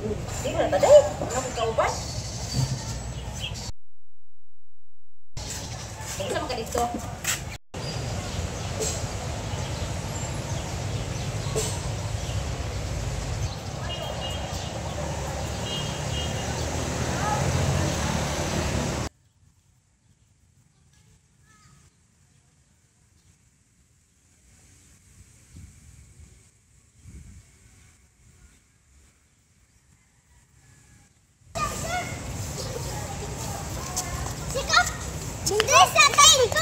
Di mo na taday. Ang kauban. Dito sa mga dito. 你对小贝，你不